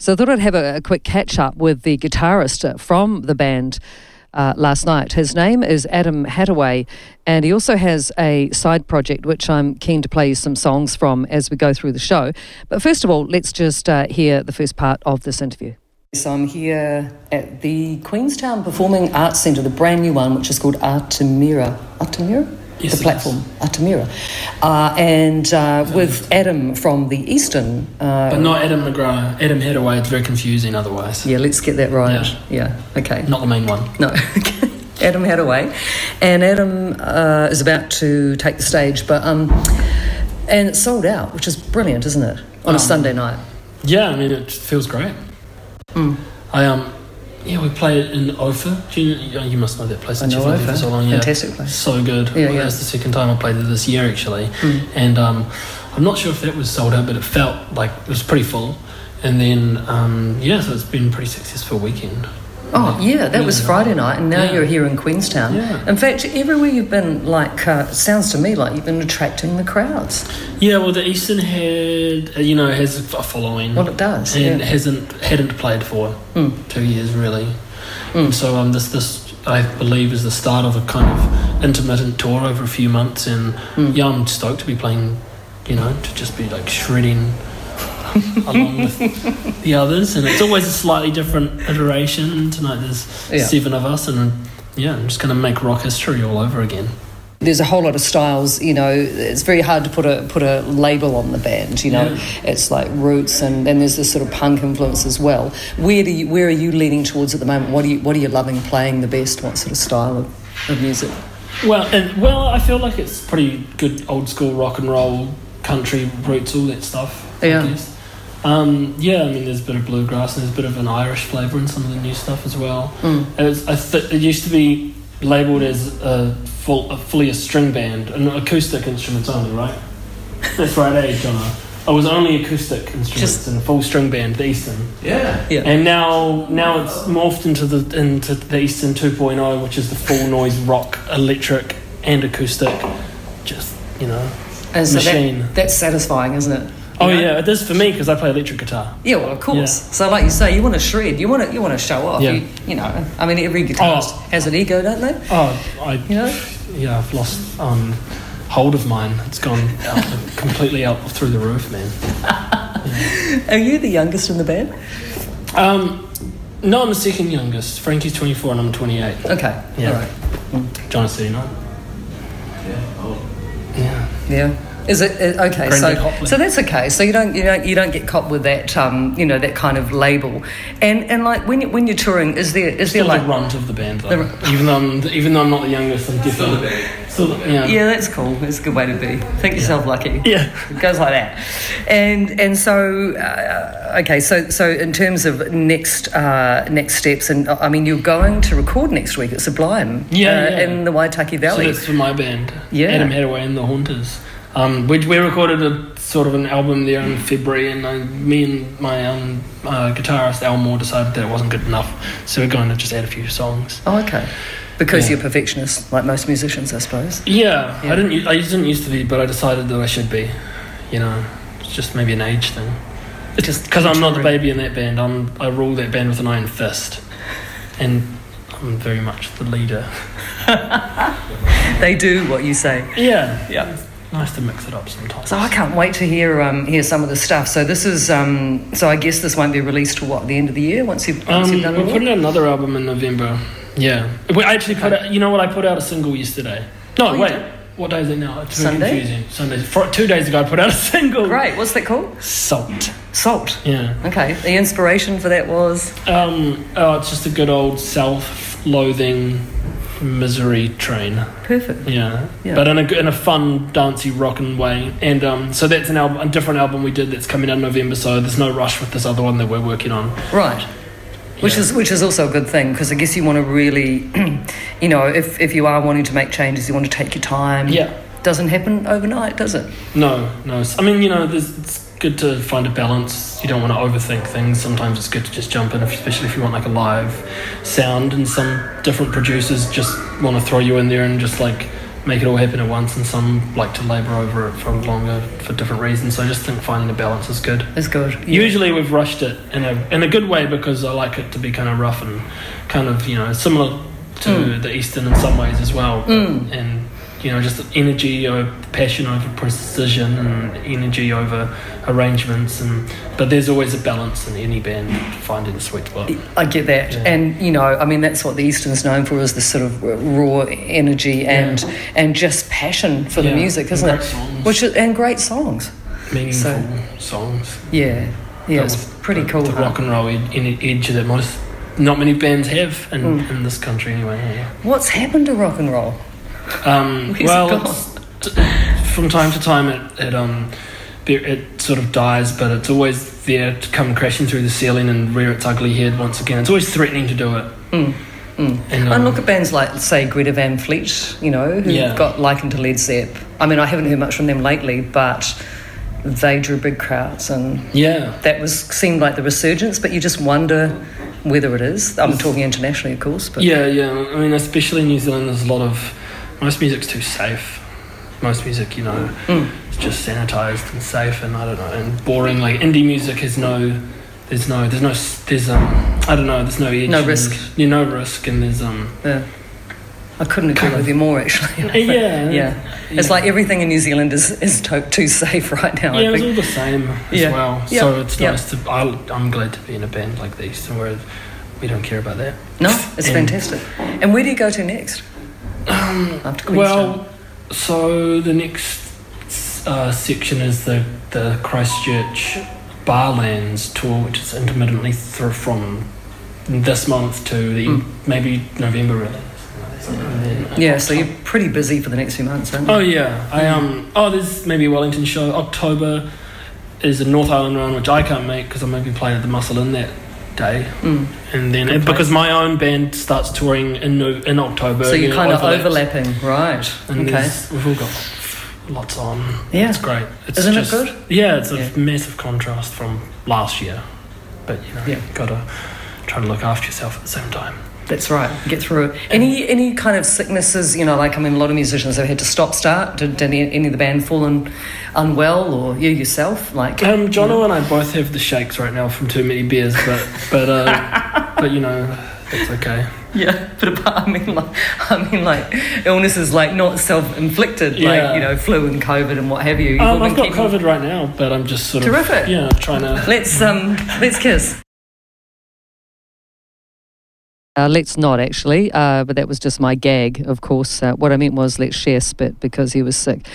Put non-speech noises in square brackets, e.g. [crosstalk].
So I thought I'd have a, a quick catch up with the guitarist uh, from the band. Uh, last night. His name is Adam Hattaway, and he also has a side project which I'm keen to play some songs from as we go through the show. But first of all, let's just uh, hear the first part of this interview. So I'm here at the Queenstown Performing Arts Centre, the brand new one, which is called Atamira. Atamira? Yes, the platform, Atamira. Uh, and uh, with Adam from the Eastern. Uh, But not Adam McGrath. Adam Hattaway. It's very confusing otherwise. yeah, let's get that right. Yeah, okay. Not the main one. No, [laughs] Adam Hattaway, and Adam uh, is about to take the stage, but um, and it's sold out, which is brilliant, isn't it? On a Um, Sunday night. Yeah, I mean it feels great. Mm. I um, yeah, we played in Ophir. You, you- must know that place. I know you've Ophir. for so long. Yeah. Fantastic place. So good. Yeah, Well, yeah. That's the second time I played it this year actually, Mm. and um, I'm not sure if that was sold out, but it felt like it was pretty full. And then um, yeah, so it's been a pretty successful weekend. Oh yeah, that was Friday night, and now Yeah. you're here in Queenstown. Yeah. In fact, everywhere you've been, like, uh, sounds to me like you've been attracting the crowds. Yeah, well, the Eastern had uh, you know has a following. Well, it does. and yeah. hasn't hadn't played for Mm. two years really. Mm. So um, this this I believe is the start of a kind of intermittent tour over a few months, and Mm. yeah, I'm stoked to be playing. You know, to just be like shredding along with the others, and it's always a slightly different iteration. Tonight there's Yeah. seven of us, and yeah, I'm just gonna make rock history all over again. There's a whole lot of styles, you know. It's very hard to put a put a label on the band, you know. Yeah. It's like roots, and then there's this sort of punk influence as well. Where do you, where are you leaning towards at the moment? What are you what are you loving playing the best? What sort of style of, of music? Well, and well, I feel like it's pretty good old school rock and roll, country roots, all that stuff. I Yeah. Guess. Um, yeah, I mean, there's a bit of bluegrass and there's a bit of an Irish flavour in some of the new stuff as well. Mm. It, was, I th- it used to be labelled as a, full, a fully a string band, an acoustic instruments only, right? That's right, eh, John? I was only acoustic instruments Just- and a full string band, the Eastern. Yeah. Yeah. And now, now it's morphed into the into the Eastern 2.0, which is the full noise rock, electric, and acoustic. Just you know. And so Machine. That, that's satisfying, isn't it? Oh You know? yeah, it is for me because I play electric guitar. Yeah, well, of course. Yeah. So, like you say, you want to shred, you want to, you want to show off. Yeah. You, you know, I mean, every guitarist Oh. has an ego, don't they? Oh, I You know. yeah, I've lost um, hold of mine. It's gone out, completely out through the roof, man. [laughs] Are you the youngest in the band? Um, no, I'm the second youngest. Frankie's 24 and I'm 28. Okay. Yeah. All right. John is 39. Yeah. Oh. Yeah. Yeah. Is it uh, okay? Granddad so, Hopley. so that's okay. So you don't, you don't, you don't get caught with that, um, you know, that kind of label. And and like when you when you're touring, is there is there Still like the runt of the band, though. The- even though I'm even though I'm not the youngest, I'm Still the band. still the- yeah. yeah, that's cool. That's a good way to be. Think yourself lucky. Yeah. It goes like that. And and so uh, okay, so so in terms of next uh, next steps, and uh, I mean you're going to record next week at Sublime, Yeah, uh, yeah. in the Waitaki Valley. So Valley. that's for my band. Yeah. Adam Hattaway and the Haunters. Um, we, we recorded a sort of an album there in February, and I, me and my um, uh, guitarist Al Moore decided that it wasn't good enough, so we're going to just add a few songs. oh, okay. Because Yeah. you're perfectionist, like most musicians, I suppose. Yeah, Yeah. I didn't. u- I didn't used to be, but I decided that I should be. You know, it's just maybe an age thing. It's Just because I'm not the baby in that band. I'm I rule that band with an iron fist, and I'm very much the leader. [laughs] They do what you say. Yeah, Yeah. Nice to mix it up sometimes. So I can't wait to hear um, hear some of the stuff. So this is um, so I guess this won't be released till what the end of the year once you've once Um, you've done we're it putting out another album in November. Yeah, we actually put out. You know what? I put out a single yesterday. No, Oh, wait. What day is it now? It's Sunday? confusing. Sunday. For, two days ago, I put out a single. Great. What's that called? Salt. Salt. Yeah. Okay. The inspiration for that was Um. Oh, it's just a good old self-loathing misery train. perfect. Yeah. Yeah. But in a in a fun, dancey, rockin' way. And um. So that's an album, a different album we did that's coming out in November. So there's no rush with this other one that we're working on. Right. Which Yeah. is which is also a good thing because I guess you want to really, [clears throat] you know, if if you are wanting to make changes, you want to take your time. Yeah. Doesn't happen overnight, does it? No, no. I mean, you know, it's good to find a balance. You don't want to overthink things. Sometimes it's good to just jump in, especially if you want like a live sound. And some different producers just want to throw you in there and just like make it all happen at once, and some like to labour over it for longer for different reasons. So I just think finding a balance is good. It's good. Yeah. Usually we've rushed it in a in a good way because I like it to be kind of rough and kind of you know similar to Mm. the Eastern in some ways as well, Mm. and you know just energy or passion over precision and energy over arrangements and but there's always a balance in any band finding the sweet spot. I get that, Yeah. and you know, I mean, that's what the Eastern's known for is this sort of raw energy and and just passion for the music, isn't it? songs. Which is, and great songs. Meaningful so- songs. Yeah, yeah, it's pretty the, cool. The huh? rock and roll ed- ed- edge that most not many bands have in, Mm. in this country anyway. yeah. What's happened to rock and roll? Um, well, it's, from time to time it it um it sort of dies, but it's always there to come crashing through the ceiling and rear its ugly head once again. It's always threatening to do it. Mm, mm. And, And um, look at bands like, say, Greta Van Fleet, you know, who Yeah. got likened to Led Zepp. I mean, I haven't heard much from them lately, but they drew big crowds, and yeah, that was seemed like the resurgence. But you just wonder whether it is. I'm talking internationally, of course, but yeah, yeah. I mean, especially in New Zealand, there's a lot of most music's too safe. Most music, you know, Mm. it's just sanitized and safe, and I don't know, and boring. Like indie music has no, there's no, there's no, there's um, I don't know, there's no edge. No risk. Yeah, no risk, and there's um, yeah. I couldn't agree with you more, actually. [laughs] yeah, [laughs] yeah. It's like everything in New Zealand is, is to- too safe [laughs] right now. Yeah, it's all the same as Yeah. well. Yeah. So it's Yeah. nice to. I, I'm glad to be in a band like Eastern where we don't care about that. No, it's And- fantastic. And where do you go to next? Queenstown. Well, so the next uh, section is the the Christchurch Barlands tour, which is intermittently through from this month to the Mm. maybe November really. Yeah, so you're pretty busy for the next few months, aren't you? Oh yeah, I um. Oh, there's maybe a Wellington show. October is a North Island run, which I can't make because I'm going to be playing at the Muscle in that day, Mm. and then Good because my own band starts touring in in October. So you're kind of overlapping, right? And okay. we've all got lots on. Yeah. it's great. It's Isn't it good? Yeah, it's a Yeah. massive contrast from last year, but you know, Yeah. gotta try to look after yourself at the same time. That's right. Get through it. Any any kind of sicknesses? You know, like I mean, a lot of musicians have had to stop start. Did, did any, any of the band fall in unwell, or you yourself? Like, Um, Jono and I both have the shakes right now from too many beers, but but uh, [laughs] but you know, it's okay. yeah, but apart, [laughs] I mean, like, I mean, like illnesses like not self-inflicted, Yeah. like you know, flu and COVID and what have you. Um, I've got keeping- COVID right now, but I'm just sort of Terrific. Yeah, trying to. Let's um, let's kiss. Uh, let's not actually, uh, but that was just my gag, of course. Uh, what I meant was let's share spit because he was sick.